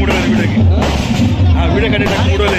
மூடல வீடுக்கு ஆ வீட கட்டி மூடல